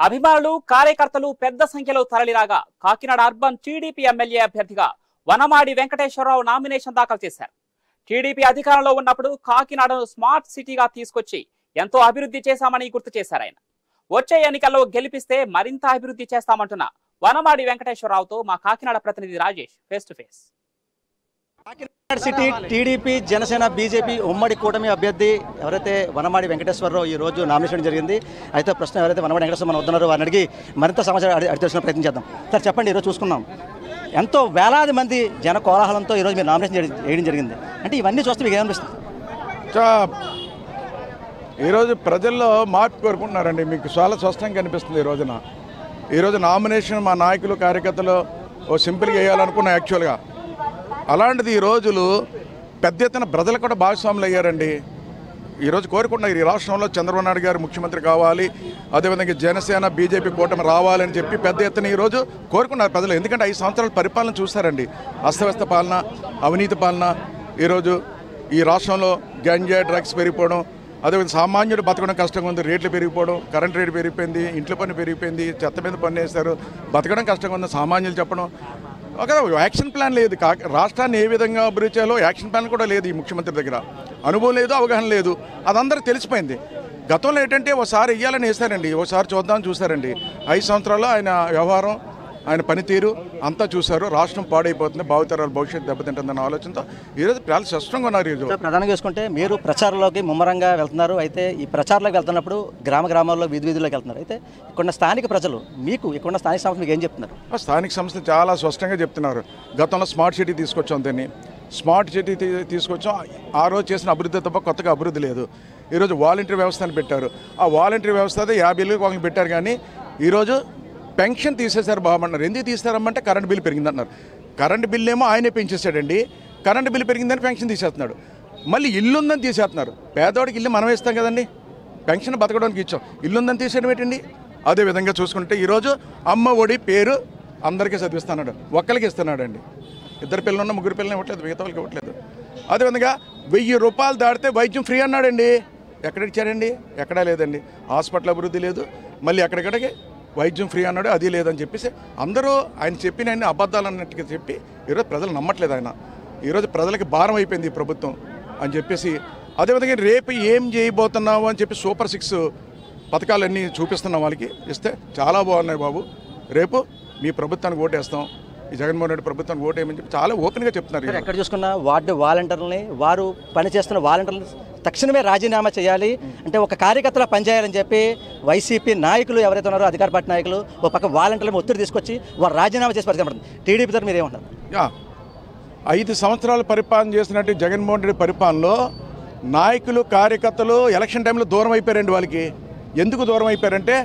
అభిమానులు కార్యకర్తలు పెద్ద సంఖ్యలో తరలిరాగా కాకినాడ అర్బన్ టీడీపీ ఎమ్మెల్యే అభ్యర్థిగా వనమాడి వెంకటేశ్వరరావు నామినేషన్ దాఖలు చేశారు. టీడీపీ అధికారంలో ఉన్నప్పుడు కాకినాడను స్మార్ట్ సిటీగా తీసుకొచ్చి ఎంతో అభివృద్ధి చేశామని గుర్తు చేశారు ఆయన. వచ్చే ఎన్నికల్లో గెలిపిస్తే మరింత అభివృద్ధి చేస్తామంటున్న వనమాడి వెంకటేశ్వరరావుతో మా కాకినాడ ప్రతినిధి Rajesh face to face Kakinada city TDP Janasena BJP ఉమ్మడి కూటమి అభ్యర్థి ఎవరైతే వనమాడి వెంకటేశ్వరరావు ఈ రోజు నామినేషన్ జరిగింది అయితే ప్రశ్న ఎవరైతే వనమాడి వెంకటేశ్వర ఉన్నారో వద్దన్నారో వారిని అడిగి మరింత సమాచారం అడి అడిగి తెలుసుకునే ప్రయత్నం చేద్దాం. సార్ చెప్పండి ఈరోజు చూసుకున్నాం ఎంతో వేలాది మంది జన కోలాహలంతో ఈరోజు మీరు నామినేషన్ చేయడం- జరిగింది. అంటే ఇవన్నీ చూస్తే మీకు ఏమనిపిస్తుంది? చా ఈరోజు ప్రజల్లో మార్పు కోరుకుంటున్నారండి. మీకు చాలా స్పష్టంగా కనిపిస్తుంది ఈ రోజున. ఈరోజు నామినేషన్ మా నాయకులు కార్యకర్తలు ఓ సింపుల్గా వేయాలనుకున్నా యాక్చువల్గా. అలాంటిది ఈ రోజులు పెద్ద ఎత్తున ప్రజలు కూడా భాగస్వాములు అయ్యారండి. ఈరోజు కోరుకుంటున్నారు ఈ రాష్ట్రంలో చంద్రబాబు నాయుడు గారు ముఖ్యమంత్రి కావాలి అదేవిధంగా జనసేన బీజేపీ కూటమి రావాలని చెప్పి పెద్ద ఎత్తున ఈరోజు కోరుకున్నారు ప్రజలు. ఎందుకంటే ఐదు సంవత్సరాల పరిపాలన చూస్తారండి అస్తవ్యస్త పాలన అవినీతి పాలన ఈరోజు ఈ రాష్ట్రంలో గంజా డ్రగ్స్ పెరిగిపోవడం అదేవిధంగా సామాన్యుడు బతకడం కష్టంగా ఉంది. రేట్లు పెరిగిపోవడం కరెంట్ రేటు పెరిగిపోయింది ఇంట్లో పన్ను పెరిగిపోయింది చెత్త మీద పన్ను వేస్తారు బతకడం కష్టంగా ఉంది. సామాన్యులు చెప్పడం ఒక యాక్షన్ ప్లాన్ లేదు. కా రాష్ట్రాన్ని ఏ విధంగా అభివృద్ధి చేయాలో యాక్షన్ ప్లాన్ కూడా లేదు ఈ ముఖ్యమంత్రి దగ్గర. అనుభవం లేదు అవగాహన లేదు. అదందరూ తెలిసిపోయింది. గతంలో ఏంటంటే ఒకసారి ఇవ్వాలని వేశారండి. ఒకసారి చూద్దాం చూశారండి. ఐదు సంవత్సరాల్లో ఆయన వ్యవహారం ఆయన పనితీరు అంతా చూశారు రాష్ట్రం పాడైపోతుంది భావితరాల భవిష్యత్తు దెబ్బతింటుందన్న ఆలోచనతో ఈరోజు చాలా స్పష్టంగా ఉన్నారు ఈరోజు. ప్రధానంగా చూసుకుంటే మీరు ప్రచారంలోకి ముమ్మరంగా వెళ్తున్నారు అయితే ఈ ప్రచారంలోకి వెళ్తున్నప్పుడు గ్రామ గ్రామాల్లో వీధి వీధుల్లోకి వెళ్తున్నారు. అయితే ఇక్కడ స్థానిక ప్రజలు మీకు ఇక్కడ స్థానిక సంస్థ మీకు ఏం చెప్తున్నారు? స్థానిక సంస్థలు చాలా స్పష్టంగా చెప్తున్నారు. గతంలో స్మార్ట్ సిటీ తీసుకొచ్చాం దీన్ని. స్మార్ట్ సిటీ తీసుకొచ్చాం. ఆ రోజు చేసిన అభివృద్ధి తప్ప కొత్తగా అభివృద్ధి లేదు. ఈరోజు వాలంటరీ వ్యవస్థను పెట్టారు. ఆ వాలంటరీ వ్యవస్థ అయితే యాభై ఏళ్ళకి ఒకరిని పెట్టారు కానీ ఈరోజు పెన్షన్ తీసేశారు బాబన్నారు ఎందుకు తీస్తారమ్మంటే కరెంట్ బిల్ పెరిగిందన్నారు. కరెంట్ బిల్ ఏమో ఆయనే పెంచేశాడండి. కరెంట్ బిల్ పెరిగిందని పెన్షన్ తీసేస్తున్నాడు. మళ్ళీ ఇల్లు ఉందని తీసేస్తున్నారు. పేదవాడికి ఇల్లు మనం ఇస్తాం కదండి. పెన్షన్ బతకడానికి ఇచ్చాం. ఇల్లు ఉందని తీసేయడం ఏంటండి? అదే విధంగా చూసుకుంటే ఈరోజు అమ్మ ఒడి పేరు అందరికీ చదివిస్తున్నాడు. ఒక్కరికి ఇస్తున్నాడు అండి ఇద్దరు పిల్లలు ఉన్న ముగ్గురు పిల్లలు ఇవ్వట్లేదు మిగతా వాళ్ళకి ఇవ్వట్లేదు. అదేవిధంగా వెయ్యి రూపాయలు దాటితే వైద్యం ఫ్రీ అన్నాడండి. ఎక్కడ ఇచ్చారండి? ఎక్కడా లేదండి. హాస్పిటల్ అభివృద్ధి లేదు. మళ్ళీ ఎక్కడికక్కడికి? వైద్యం ఫ్రీ అన్నాడు అది లేదని చెప్పేసి అందరూ ఆయన చెప్పిన అన్ని అబద్ధాలు అన్నట్టుగా చెప్పి ఈరోజు ప్రజలు నమ్మట్లేదు ఆయన. ఈరోజు ప్రజలకి భారం అయిపోయింది ఈ ప్రభుత్వం అని చెప్పేసి అదేవిధంగా రేపు ఏం చేయబోతున్నావు అని చెప్పి సూపర్ సిక్స్ పథకాలన్నీ చూపిస్తున్నాం వాళ్ళకి. ఇస్తే చాలా బాగున్నాయి బాబు. రేపు మీ ప్రభుత్వానికి ఓటేస్తాం ఈ జగన్మోహన్ రెడ్డి ప్రభుత్వానికి ఓటేయమని చెప్పి చాలా ఓపెన్గా చెప్తున్నారు ఎక్కడ చూసుకున్నా వార్డు వాలంటీర్లని వారు పనిచేస్తున్న వాలంటీర్లు తక్షణమే రాజీనామా చేయాలి. అంటే ఒక కార్యకర్తలా పనిచేయాలని చెప్పి వైసీపీ నాయకులు ఎవరైతే ఉన్నారో అధికార పార్టీ నాయకులు ఒక పక్క వాలంటీర్లు ఒత్తిడి తీసుకొచ్చి వారు రాజీనామా చేసి పరిస్థితి పడుతుంది టీడీపీ తరఫు మీరు ఏమంటారు యా ఐదు సంవత్సరాలు పరిపాలన చేసినట్టు జగన్మోహన్ రెడ్డి పరిపాలనలో నాయకులు కార్యకర్తలు ఎలక్షన్ టైంలో దూరం అయిపోయారండి వాళ్ళకి. ఎందుకు దూరం అయిపోయారంటే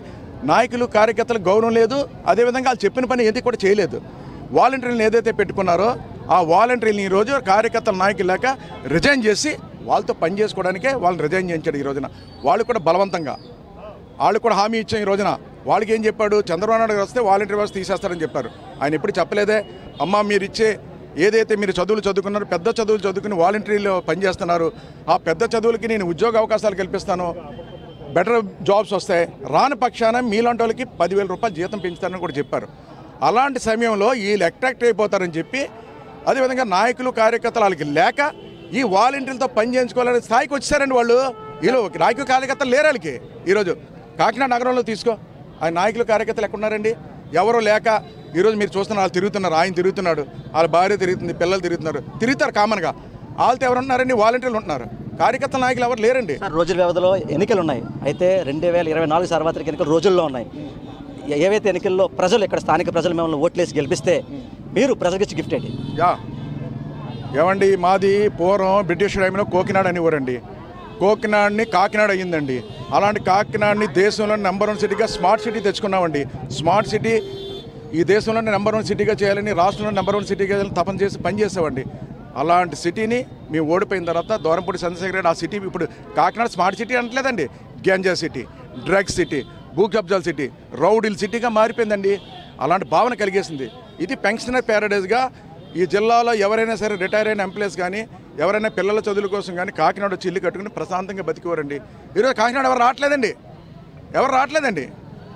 నాయకులు కార్యకర్తలకు గౌరవం లేదు. అదేవిధంగా వాళ్ళు చెప్పిన పని ఎందుకు కూడా చేయలేదు. వాలంటీర్లను ఏదైతే పెట్టుకున్నారో ఆ వాలంటీర్లు ఈరోజు కార్యకర్తల నాయకులు లేక రిజైన్ చేసి వాళ్ళతో పని చేసుకోవడానికే వాళ్ళని రిజైన్ చేయించాడు ఈ రోజున. వాళ్ళు కూడా బలవంతంగా. వాళ్ళు కూడా హామీ ఇచ్చాం ఈ రోజున. వాళ్ళకి ఏం చెప్పాడు? చంద్రబాబు నాయుడు గారు వస్తే వాలంటీర్ వ్యవస్థ తీసేస్తారని చెప్పారు. ఆయన ఎప్పుడు చెప్పలేదే? అమ్మ మీరు ఇచ్చే ఏదైతే మీరు చదువులు చదువుకున్నారో పెద్ద చదువులు చదువుకుని వాలంటీర్లో పనిచేస్తున్నారు ఆ పెద్ద చదువులకి నేను ఉద్యోగ అవకాశాలు కల్పిస్తాను. బెటర్ జాబ్స్ వస్తాయి. రాని పక్షాన మీలాంటి వాళ్ళకి పదివేల రూపాయలు జీతం పెంచుతారని కూడా చెప్పారు. అలాంటి సమయంలో వీళ్ళు అట్రాక్ట్ అయిపోతారని చెప్పి అదేవిధంగా నాయకులు కార్యకర్తలు వాళ్ళకి లేక ఈ వాలంటీర్లతో పని చేయించుకోవాలనే స్థాయికి వచ్చారండి వాళ్ళు. వీళ్ళు నాయకులు కార్యకర్తలు లేరు వాళ్ళకి. ఈరోజు కాకినాడ నగరంలో తీసుకో. ఆ నాయకులు కార్యకర్తలు ఎక్కడున్నారండి? ఎవరు లేక ఈరోజు మీరు చూస్తున్నారు వాళ్ళు తిరుగుతున్నారు ఆయన తిరుగుతున్నాడు వాళ్ళ భార్య తిరుగుతుంది పిల్లలు తిరుగుతున్నారు. తిరుగుతారు కామన్గా వాళ్ళతో ఎవరు ఉన్నారండి వాలంటీర్లు ఉంటున్నారు. కార్యకర్తల నాయకులు ఎవరు లేరండి? రోజుల వ్యవధిలో ఎన్నికలు ఉన్నాయి. అయితే రెండు వేల ఇరవై నాలుగు సార్వత్రిక ఎన్నికలు రోజుల్లో ఉన్నాయి. ఏవైతే ఎన్నికల్లో ప్రజలు ఇక్కడ స్థానిక ప్రజలు మిమ్మల్ని ఓట్లేసి గెలిపిస్తే మీరు ప్రజలకు గిఫ్ట్ ఏంటి? యా. ఏమండి మాది పూర్వం బ్రిటిష్ టైంలో కోకినాడ అనేవారండి. కోకినాడ్ని కాకినాడ అయ్యిందండి. అలాంటి కాకినాడని దేశంలో నెంబర్ వన్ సిటీగా స్మార్ట్ సిటీ తెచ్చుకున్నామండి. స్మార్ట్ సిటీ ఈ దేశంలోనే నెంబర్ వన్ సిటీగా చేయాలని రాష్ట్రంలో నెంబర్ వన్ సిటీగా చేయాలని తపన చేసి పనిచేసామండి అలాంటి సిటీని మేము ఓడిపోయిన తర్వాత దూరంపూడి చంద్రశేఖర్ రెడ్డి ఆ సిటీ ఇప్పుడు కాకినాడ స్మార్ట్ సిటీ అనట్లేదండి. గంజా సిటీ డ్రగ్స్ సిటీ భూ కబ్జాల్ సిటీ రౌడీల్ సిటీగా మారిపోయిందండి. అలాంటి భావన కలిగేసింది. ఇది పెన్షనర్ ప్యారడైజ్గా ఈ జిల్లాలో ఎవరైనా సరే రిటైర్ అయిన ఎంప్లాయీస్ కానీ ఎవరైనా పిల్లల చదువుల కోసం కానీ కాకినాడ వచ్చి ఇల్లు కట్టుకుని ప్రశాంతంగా బతికేవారండి. ఈరోజు కాకినాడ ఎవరు రావట్లేదండి? ఎవరు రావట్లేదండి?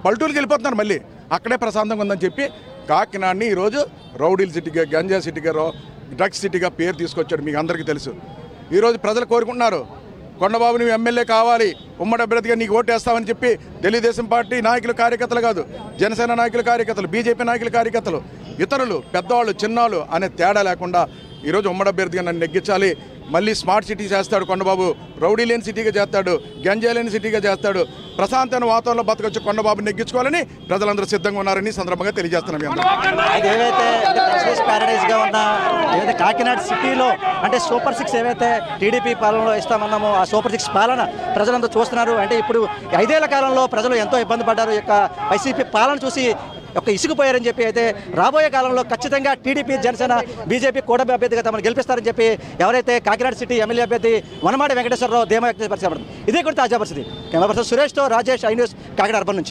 పల్లెటూరుకి వెళ్ళిపోతున్నారు మళ్ళీ. అక్కడే ప్రశాంతంగా ఉందని చెప్పి కాకినాడని ఈరోజు రౌడీల సిటీగా గంజా సిటీగా రో డ్రగ్స్ సిటీగా పేరు తీసుకొచ్చాడు మీకు అందరికీ తెలుసు. ఈరోజు ప్రజలు కోరుకుంటున్నారు కొండబాబు నువ్వు ఎమ్మెల్యే కావాలి. ఉమ్మడి అభ్యర్థిగా నీకు ఓటేస్తామని చెప్పి తెలుగుదేశం పార్టీ నాయకులు కార్యకర్తలు కాదు జనసేన నాయకులు కార్యకర్తలు బీజేపీ నాయకుల కార్యకర్తలు. ఇతరులు పెద్దవాళ్ళు చిన్నవాళ్ళు అనే తేడా లేకుండా ఈరోజు ఉమ్మడి అభ్యర్థిగా నన్ను నెగ్గించాలి. మళ్ళీ స్మార్ట్ సిటీ చేస్తాడు కొండబాబు. రౌడీ లేని సిటీగా చేస్తాడు. గంజా లేని సిటీగా చేస్తాడు. ప్రశాంతమైన వాతావరణంలో బతకొచ్చి కొండబాబు నెగ్గించుకోవాలని ప్రజలందరూ సిద్ధంగా ఉన్నారని సందర్భంగా తెలియజేస్తున్నాం మీ అందరికీ. ఏవైతే ఉన్న ఏదైతే కాకినాడ సిటీలో అంటే సూపర్ సిక్స్ ఏవైతే టీడీపీ పాలనలో ఇస్తామన్నామో ఆ సూపర్ సిక్స్ పాలన ప్రజలందరూ చూస్తున్నారు. అంటే ఇప్పుడు ఐదేళ్ళ కాలంలో ప్రజలు ఎంతో ఇబ్బంది పడ్డారు. ఈ యొక్క వైసీపీ పాలన చూసి ఒక ఇసుకుపోయారని చెప్పి అయితే రాబోయే కాలంలో ఖచ్చితంగా టీడీపీ జనసేన బీజేపీ కూటమి అభ్యర్థిగా తమను గెలిపిస్తారని చెప్పి ఎవరైతే కాకినాడ సిటీ ఎమ్మెల్యే అభ్యర్థి వనమాడి వెంకటేశ్వరరావు ధీమా వ్యక్తపరిచారు ఇదే కూడా తాజా పరిస్థితి. Camera person సురేష్తో Rajesh I news Kakinada urban నుంచి.